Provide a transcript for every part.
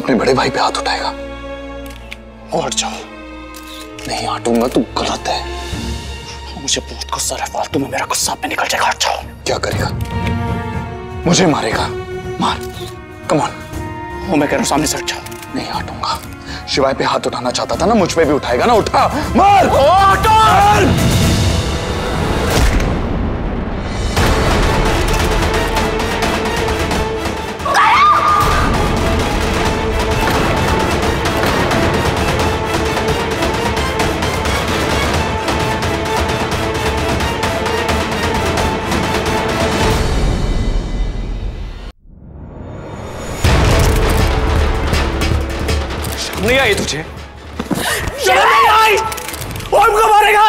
अपने बड़े भाई पे हाथ उठाएगा। और जाओ। नहीं हटूँगा तू गलत है। मुझे बहुत गुस्सा है फालतू में मेरा गुस्सा पे निकल जाएगा हट जाओ। क्या करेगा? मुझे मारेगा? मार। कमॉन वो मैं कह रहा हूँ सामने से हट जाओ। नहीं हटूँगा शिवाय पे हाथ उठाना चाहता था ना मुझ पे भी उठाएगा ना उठा। मार। नहीं आई तुझे। शर्म नहीं आई। ओम को मारेगा।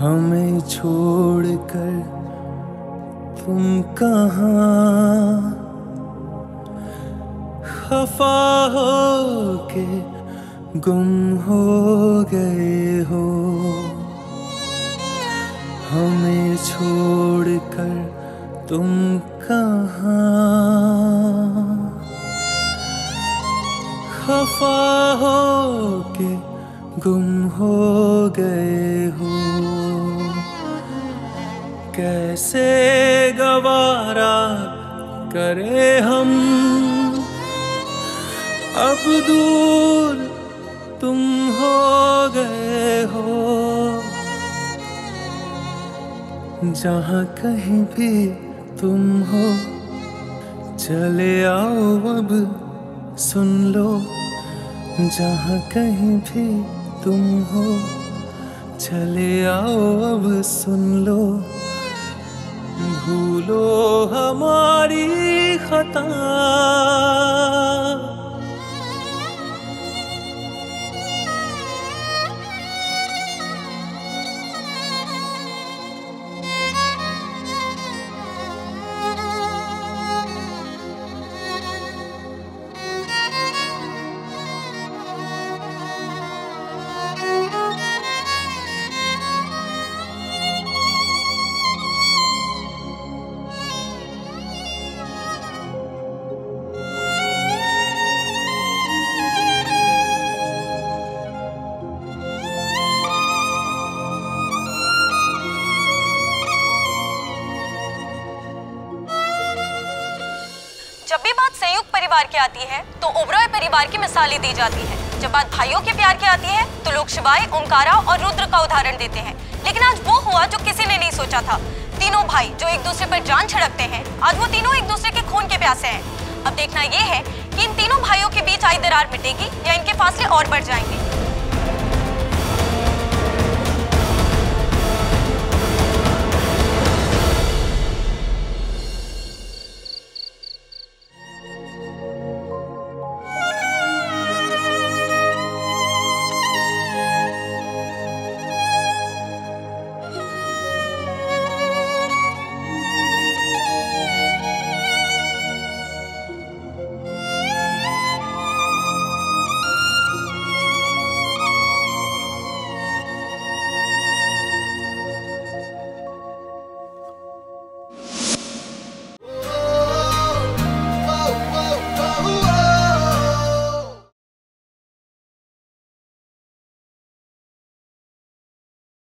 हमें छोड़कर तुम कहाँ? खफा हो के गुम हो गए हो। हमें छोड़कर तुम कहाँ? खफा हो के गुम हो गए हो। कैसे गवारा करे हम? अब दूर तुम हो गए हो। जहाँ कहीं भी तुम हो, चले आओ अब, सुन लो। जहाँ कहीं भी तुम हो। चले आओ अब सुन लो। भूलो हमारी खता। जब भी बात संयुक्त परिवार की आती है तो ओबरॉय परिवार की मिसालें दी जाती है। जब बात भाइयों के प्यार की आती है तो लोग शिवाय ओमकारा और रुद्र का उदाहरण देते हैं। लेकिन आज वो हुआ जो किसी ने नहीं सोचा था। तीनों भाई जो एक दूसरे पर जान छिड़कते हैं, आज वो तीनों एक दूसरे के खून के प्यासे हैं। अब देखना ये है कि इन तीनों भाइयों के बीच आई दरार मिटेगी या इनके फासले और बढ़ जाएँगे।